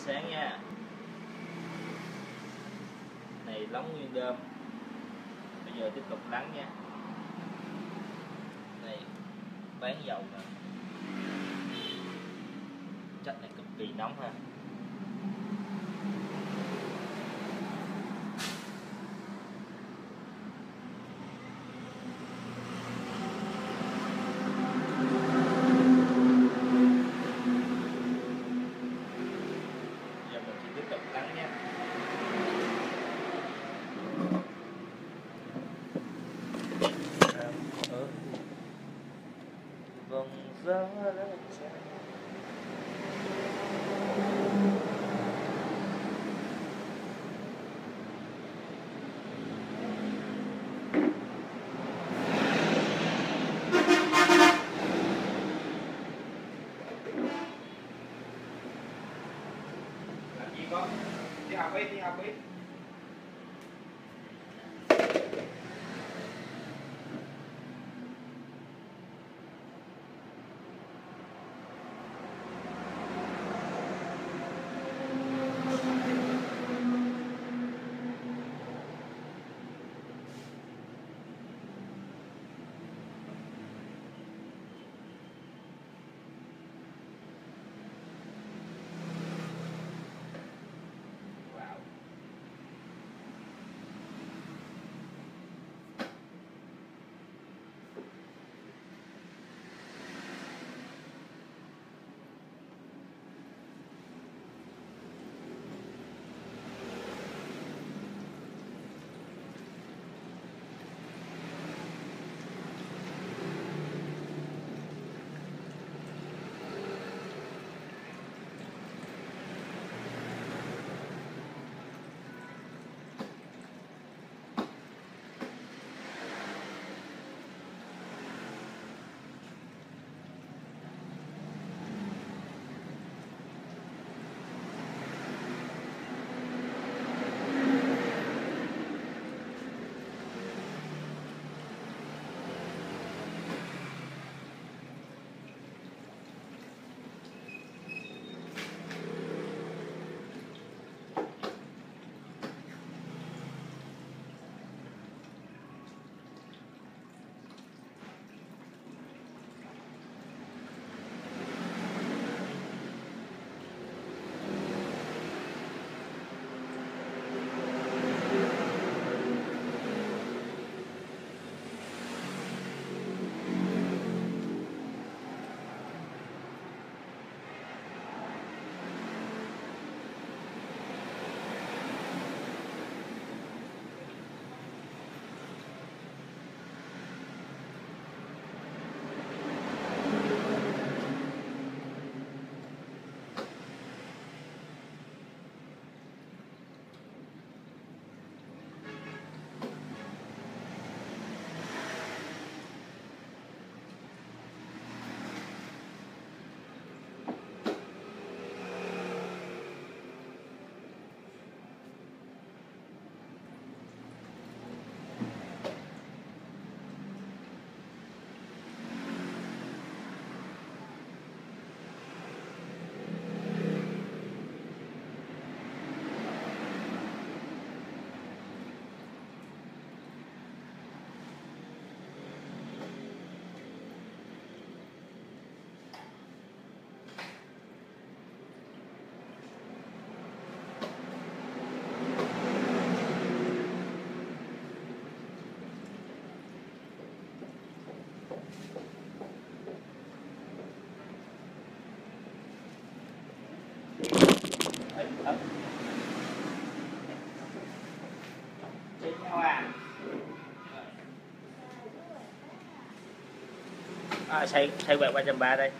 sáng nha. Này, lóng nguyên đơm bây giờ tiếp tục lắng nha. Này, bán dầu nè. Chất này cực kỳ nóng ha. Dale. Xây xây quẹt ba trăm ba đây.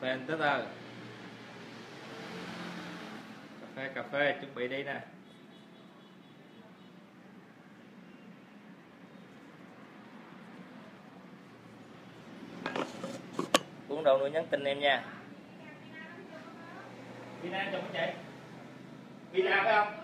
và enter cà phê cà phê, chuẩn bị đi nè. Uống đầu nuôi nhắn tin em nha. Vina chồng chạy. Chị Vina phải không?